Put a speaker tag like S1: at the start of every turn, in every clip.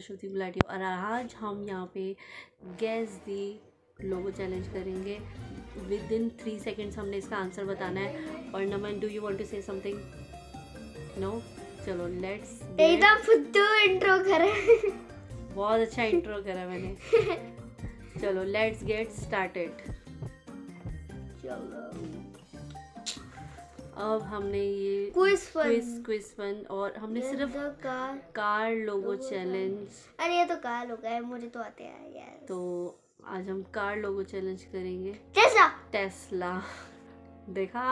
S1: श्रुति गुलाटी और आज हम यहाँ पे गैस दी लोगो चैलेंज करेंगे। विद इन थ्री सेकेंड्स हमने इसका आंसर बताना है। और Naman do you want to say something no चलो लेट्स
S2: एकदम फुद्दू इंट्रो करे।
S1: बहुत अच्छा इंट्रो करा मैंने। चलो लेट्स गेट स्टार्टेड
S2: चलो।
S1: अब हमने ये
S2: क्विज
S1: क्विज क्विज फन और हमने सिर्फ़
S2: कार
S1: कार लोगो चैलेंज
S2: अरे ये तो कार लोग है मुझे तो आते हैं यार
S1: तो आज हम कार लोगो चैलेंज करेंगे।
S2: टेस्ला
S1: टेस्ला देखा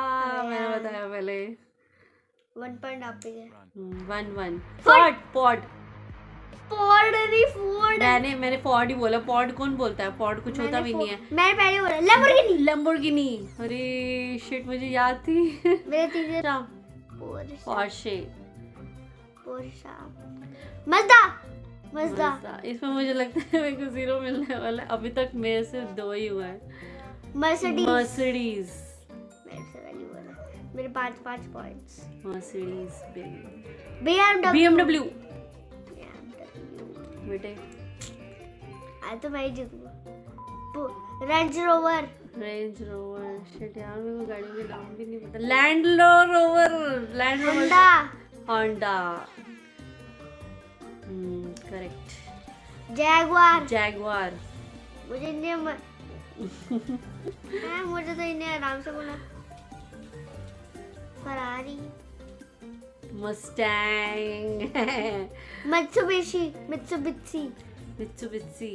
S1: मैंने बताया पहले।
S2: वन पॉइंट आप पे
S1: one one
S2: pot
S1: pod pod
S2: Ford नहीं फोर्ड
S1: मैंने मैंने पॉड ही बोला। पॉड कौन बोलता है? पॉड कुछ होता भी नहीं है।
S2: मैंने पहले बोला लैम्बोर्गिनी
S1: लंबोर्गिनी अरे शिट मुझे याद थी।
S2: मेरे तीसरे
S1: अच्छा
S2: पोर्शा
S1: पॉर्शे
S2: मजदा मजदा
S1: इसमें मुझे लगता है मेरे को ज़ीरो मिलने वाला है। अभी तक मेरे से दो ही हुआ है।
S2: मर्सिडीज
S1: मर्सिडीज
S2: मेरे पाँच पाँच पॉइंट्स
S1: मर्सिडीज
S2: बीएमडब्ल्यू
S1: बीएमडब्ल्यू बेटे।
S2: आज तो मैं ही Range Rover
S1: Range Rover shit यार मेरे को गाड़ी के नाम भी नहीं पता। Land Rover Land Rover
S2: Honda
S1: Honda correct
S2: Jaguar
S1: Jaguar
S2: मुझे इन्हें म... हाँ, मुझे तो इन्हें आराम से बोला। Ferrari
S1: Mustang
S2: Mitsubishi Mitsubishi
S1: Mitsubishi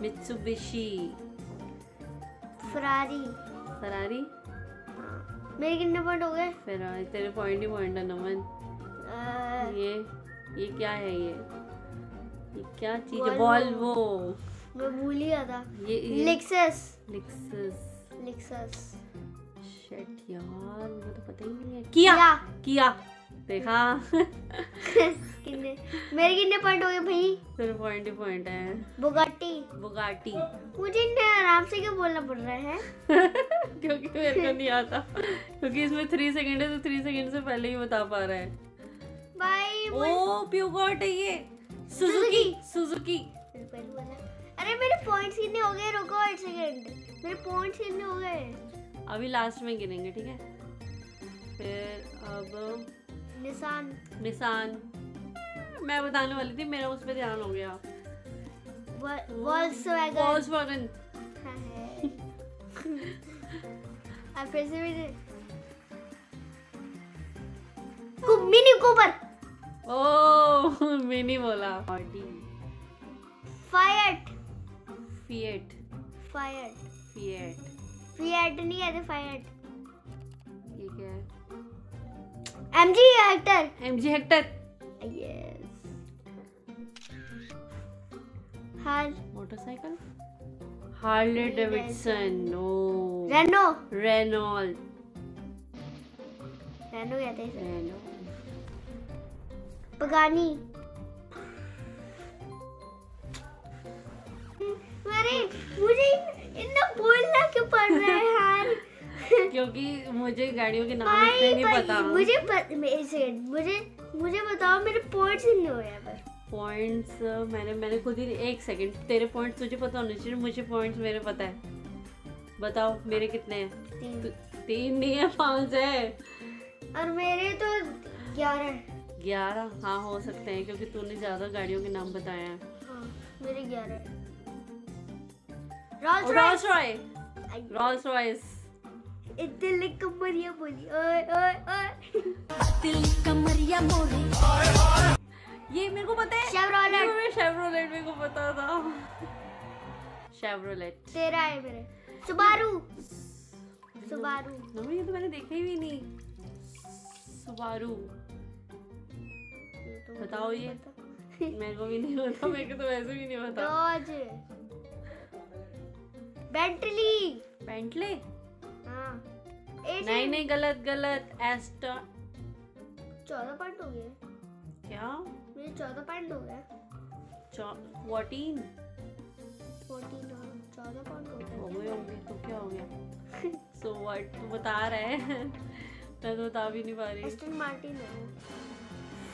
S1: Mitsubishi
S2: Ferrari
S1: Ferrari
S2: मेरे कितने पॉइंट हो गए?
S1: फेरारी तेरे पॉइंट ही पॉइंट है नमन। ये ये क्या है ये? ये क्या चीज़ है. वॉल्वो
S2: मैं भूल ही गया था।
S1: ये ये।
S2: लिक्सस
S1: लिक्सस
S2: लिक्सस
S1: शिट यार मुझे तो पता ही नहीं है। किया। किया। देखा।
S2: कितने मेरे कितने पॉइंट हो गए भाई?
S1: तेरे पॉइंट ही पॉइंट है।
S2: बुगाटी।
S1: बुगाटी।
S2: मुझे आराम से क्यों बोलना पड़ रहा है?
S1: क्योंकि मेरे को नहीं आता। क्योंकि इसमें थ्री सेकंड है तो थ्री सेकंड से पहले ही बता पा रहा है।
S2: भाई
S1: ओ प्यूगॉट है ये। सुजुकी सुजुकी
S2: अरे मेरे पॉइंट्स कितने हो गए? रुको एक सेकंड मेरे पॉइंट्स कितने हो गए?
S1: अभी लास्ट में गिनेंगे ठीक है? फिर अब
S2: निशान।
S1: निशान। मैं बताने वाली थी मेरा उस पर ध्यान हो गया।
S2: वॉल्क्सवैगन अब फिर से भी कु- मिनी कूपर।
S1: ओ मिनी बोला। Audi
S2: Fiat.
S1: Fiat.
S2: Fiat.
S1: Fiat.
S2: Fiat नहीं कहते फायट।
S1: ये क्या है।
S2: एक्टर
S1: एमजी हेक्टर
S2: यस हाल
S1: motorcycle Harley Davidson no
S2: Renault
S1: Renault
S2: Renault कहते हैं
S1: रेनो
S2: पगानी अरे मुझे इतना बोलना क्यों पड़ रहा है यार
S1: क्योंकि मुझे गाड़ियों के नाम इतने नहीं पता।
S2: मुझे प- मुझे मुझे बताओ मेरे पॉइंट्स कितने हुए यहाँ पर।
S1: पॉइंट्स मैंने मैंने खुद ही एक सेकंड तेरे पॉइंट्स तुझे पता होने चाहिए मुझे पॉइंट्स मेरे पता है। बताओ मेरे कितने हैं?
S2: तीन।
S1: तु- तीन नहीं है पाँच है।
S2: और मेरे तो ग्यारह
S1: ग्यारह? हाँ हो सकते हैं क्योंकि तूने ज़्यादा गाड़ियों के नाम बताए हैं।
S2: हाँ मेरे ग्यारह रॉल्स
S1: रॉल्स
S2: रॉयस इतने कमरिया बोली ओए ओए ओए।
S1: ये मेरे को पता है
S2: शेवरोलेट
S1: ये शेवरोलेट मेरे को पता था। शेवरोलेट
S2: तेरा है मेरे। सुबारू सुबारू
S1: मम्मी ये तो मैंने देखा ही भी नहीं। सुबारू बताओ ये। मेरे को भी नहीं पता मेरे को तो वैसे भी नहीं पता।
S2: डॉज बेंटली
S1: बेंटले
S2: हाँ।
S1: नहीं नहीं गलत गलत। एस्टा
S2: चौदह पॉइंट हो गए।
S1: क्या?
S2: मेरे चौदह पॉइंट हो गए।
S1: चौ फोर्टीन
S2: फोर्टीन चौदह पॉइंट हो गए।
S1: हो गए तो क्या हो गया? सो व्हाट तू बता रहा है। मैं तो बता भी नहीं पा रही।
S2: एस्टन मार्टिन है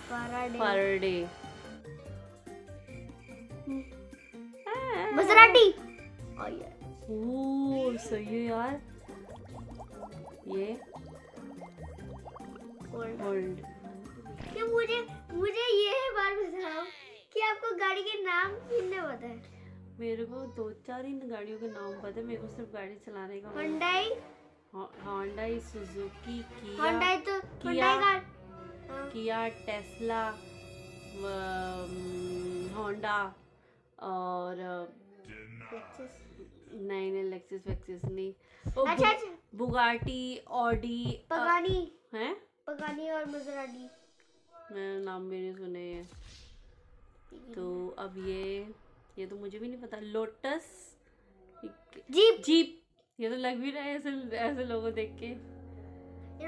S2: फराडे फराडे मजराटी
S1: ओह सही है यार। ये
S2: gold।
S1: होल्ड
S2: ये मुझे मुझे ये बात बताओ कि आपको गाड़ी के नाम कितने पता है।
S1: मेरे को दो चार ही गाड़ियों के नाम पता है मेरे को सिर्फ़ गाड़ी चलाने का
S2: Hyundai
S1: Honda Suzuki Kia
S2: Hyundai तो
S1: किया।
S2: होंडाई कार हाँ,
S1: किया टेस्ला होंडा और नहीं नहीं लेक्सिस वेक्सिस नहीं।
S2: अच्छा अच्छा।
S1: Bugatti Audi
S2: Pagani.
S1: हैं?
S2: पगानी और मजराडी
S1: मैंने नाम भी नहीं सुने। हैं तो अब ये ये तो मुझे भी नहीं पता। लोटस?
S2: जीप।
S1: जीप। ये तो लग भी रहा है ऐसे ऐसे लोगों देख के।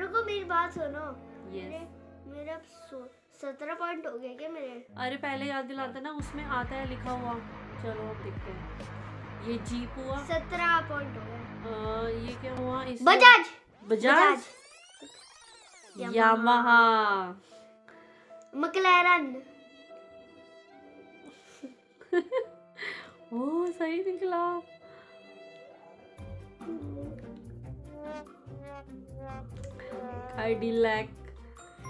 S2: रुको मेरी बात सुनो। मेरे
S1: यस
S2: मेरे सत्रह पॉइंट हो गए क्या मेरे?
S1: अरे पहले याद दिलाता ना उसमें आता है लिखा हुआ। चलो अब देखते हैं। ये जीप हुआ।
S2: सत्रह पॉइंट हो
S1: अ, ये क्या हुआ?
S2: बजाज।
S1: बजाज? यामाहा।
S2: मकलैरन।
S1: ओ सही निकला। कैडिलैक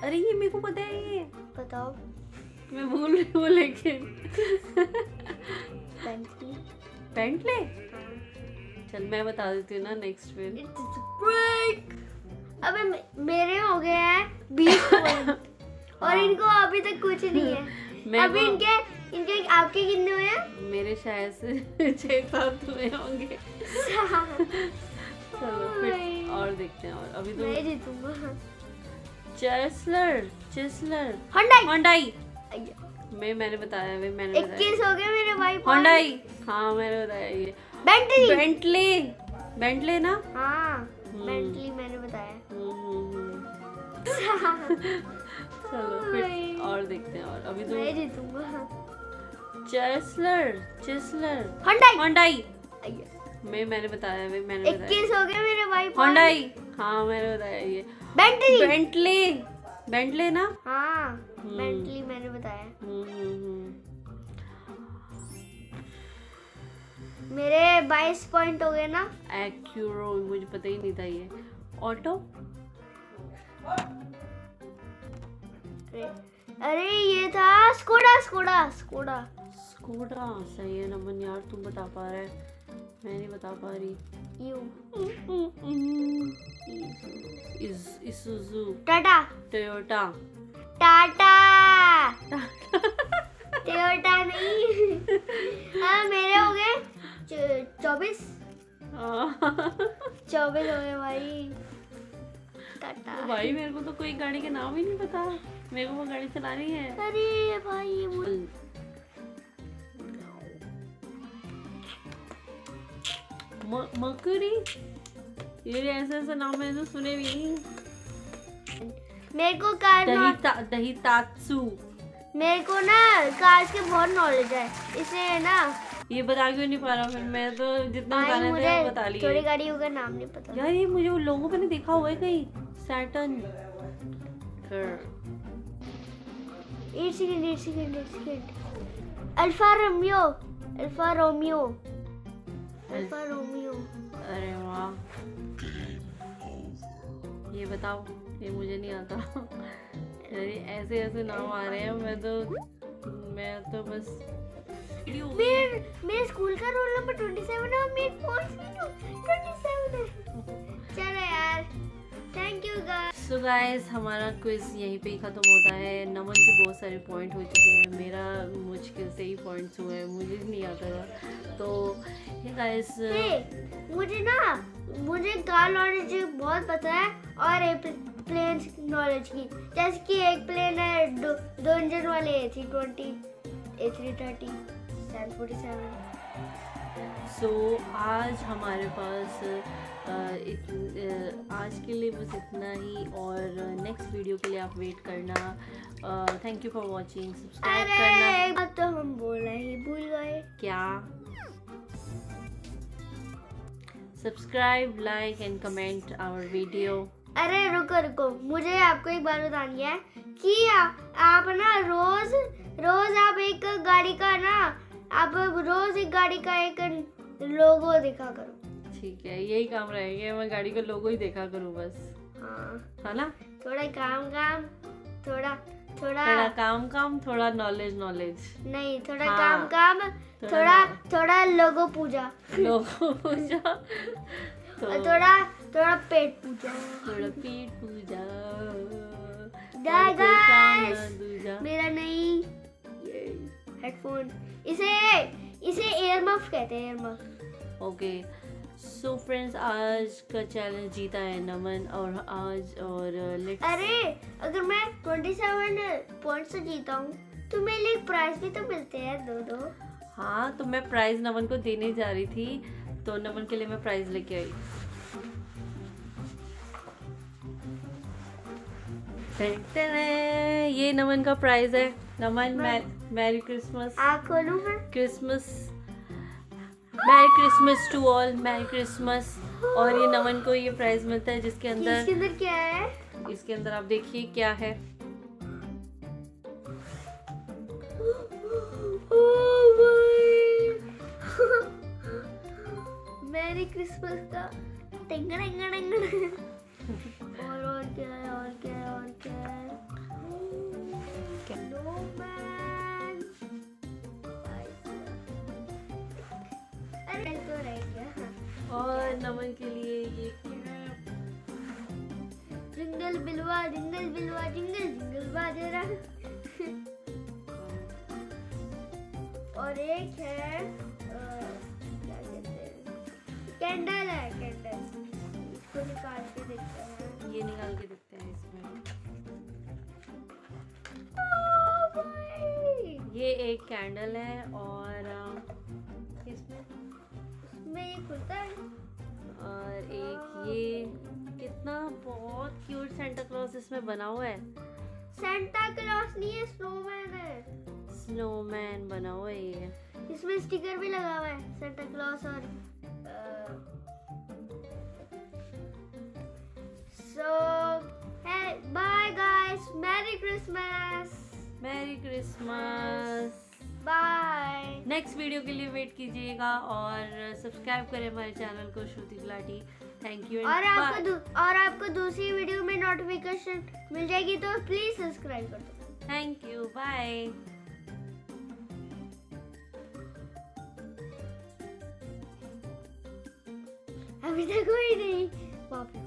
S1: अरे ये मेरे को पता है ये।
S2: बताओ।
S1: मैं भूल रही हूँ लेकिन।
S2: बेंटली
S1: पेंटले चल मैं बता देती हूँ ना नेक्स्ट फिर।
S2: ब्रेक अबे मेरे हो गए हैं बीस और
S1: हाँ।
S2: इनको अभी तक कुछ नहीं है।
S1: मेरे
S2: अभी इनके इनके आपके कितने हुए हैं?
S1: मेरे शायद से छह सात हुए होंगे। चलो फिर और देखते हैं और। अभी तो
S2: मैं जीतूँगा
S1: चेसलर चेसलर।
S2: होंडाई
S1: होंडाई मैं मैंने बताया मैं मैंने
S2: इक्कीस हो गए मेरे भाई
S1: होंडाई हाँ मैंने बताया ये।
S2: बेंटली
S1: बेंटले बेंटले ना?
S2: हाँ
S1: हम्म।
S2: बेंटली मैंने बताया।
S1: हम्म, हम्म, हम्म। चलो फिर और देखते हैं और अभी
S2: मैं
S1: तो
S2: जीतूँगा।
S1: चेसलर चेसलर।
S2: होंडाई
S1: होंडाई मैं मैंने बताया मैं मैंने बताया।
S2: इक्कीस हो गए मेरे भाई
S1: होंडाई हाँ मैंने बताया ये।
S2: बेंटली
S1: बेंटले बेंटले ना?
S2: हाँ
S1: हम्म।
S2: बेंटली मैंने बताया। मेरे बाईस पॉइंट हो गए ना।
S1: एक्यूरो मुझे पता ही नहीं था ये। ऑटो?
S2: अरे ये था स्कोडा स्कोडा स्कोडा।
S1: स्कोडा सही है नमन यार तुम बता पा रहे मैं नहीं बता पा रही।
S2: यू।
S1: Is Isuzu
S2: Tata.
S1: Toyota
S2: Tata. Toyota नहीं। हाँ मेरे हो गए। चौबीस? चौबीस हो गए भाई।
S1: भाई मेरे को तो कोई गाड़ी के नाम ही नहीं पता। मेरे को वो गाड़ी चलानी है।
S2: अरे भाई ये
S1: म- मकुरी ये ऐसे ऐसे नाम मैंने तो सुने भी नहीं।
S2: मेरे को कार
S1: दही ता, दही तात्सु
S2: मेरे को ना कार्स के बहुत नॉलेज है। इसलिए ना
S1: ये बता क्यों नहीं पा रहा फिर मैं तो जितना बताने थे बता
S2: थोड़ी
S1: लिए
S2: गाड़ियों का नाम नहीं पता।
S1: यार ये मुझे उन लोगों पे नहीं देखा हुआ है कहीं? सैटर्न
S2: एक सेकंड एक सेकंड एक second Alfa Romeo Alfa Romeo Alfa Romeo
S1: अरे वाह। ये बताओ ये मुझे नहीं आता। अरे ऐसे ऐसे नाम आ रहे हैं मैं तो मैं तो बस फ्री हो।
S2: मेरे मेरे स्कूल का रोल नंबर 27 है और मेरे पॉइंट्स भी 27 है। चलो यार thank you guys
S1: so guys हमारा क्विज यहीं पे ही ख़त्म होता है। नमन के बहुत सारे पॉइंट हो चुके हैं। मेरा मुश्किल से ही पॉइंट्स हुए हैं। मुझे नहीं आता था तो ये गाइस
S2: मुझे ना मुझे कार नॉलेज बहुत पता है और प्लेन नॉलेज की। जैसे कि एक प्लेन है दो, दो इंजन वाले A three twenty A three thirty
S1: so आज हमारे पास इत, आज के लिए बस इतना ही और नेक्स्ट वीडियो के लिए आप वेट करना। Thank you for watching subscribe करना।
S2: तो हम बोलना ही भूल गए।
S1: क्या? Subscribe like and comment our video
S2: अरे रुको रुको। मुझे आपको एक बात बतानी है कि आ, आप ना रोज रोज आप एक गाड़ी का ना आप रोज एक गाड़ी का एक लोगो देखा करो।
S1: ठीक है यही काम रहेगा मैं गाड़ी का लोगो ही देखा करूँ बस।
S2: हाँ।
S1: है ना?
S2: थोड़ा काम काम थोड़ा थोड़ा
S1: थोड़ा काम काम थोड़ा नॉलेज नॉलेज
S2: नहीं थोड़ा
S1: हाँ,
S2: काम काम
S1: थोड़ा
S2: थोड़ा थोड़ा लोगो पूजा।
S1: लोगो पूजा? तो
S2: थोड़ा थोड़ा पेट पूजा।
S1: थोड़ा पेट पूजा। दूजा।
S2: मेरा नहीं। हेडफोन इसे इसे एयर मफ कहते हैं air muff
S1: okay so friends आज का चैलेंज जीता है नमन और आज और लेट्स
S2: अरे अगर मैं 27 पॉइंट से जीता हूँ तो मेरे लिए प्राइज भी तो मिलते हैं दो दो
S1: हाँ तो मैं प्राइज नमन को देने जा रही थी तो नमन के लिए मैं प्राइज लेके आई। ये नमन का प्राइज है। नमन मैरी क्रिसमस
S2: आप खोलूँ मैं?
S1: Christmas merry Christmas to all merry Christmas और ये नमन को ये प्राइज मिलता है जिसके
S2: कि इसके
S1: अंदर
S2: अंदर क्या है?
S1: इसके अंदर आप देखिए क्या है।
S2: मैरी क्रिसमस का और और क्या है और क्या है? और क्या
S1: नमन के लिए ये
S2: जिंगल बिलवा जिंगल बिलवा जिंगल जिंगल बाजे और एक है क्या कहते कैंडल है कैंडल। इसको निकाल के देखते हैं।
S1: ये निकाल के देखते हैं इसमें। ये एक कैंडल है और इसमें
S2: इसमें ये खुलता है।
S1: ये कितना बहुत क्यूट सेंटा क्लॉज इसमें बना हुआ है।
S2: सेंटा क्लॉस नहीं है स्नोमैन है।
S1: स्नोमैन बना हुआ है ये।
S2: इसमें स्टिकर भी लगा हुआ है सेंटा क्लॉस और सो है bye guys merry Christmas
S1: merry Christmas
S2: bye
S1: next video के लिए वेट कीजिएगा और सब्सक्राइब करें हमारे चैनल को श्रुति गुलाटी थैंक यू
S2: और आपको और आपको दूसरी वीडियो में नोटिफिकेशन मिल जाएगी तो प्लीज़ सब्सक्राइब कर दो।
S1: थैंक यू बाय
S2: अभी तक कोई नहीं वापस।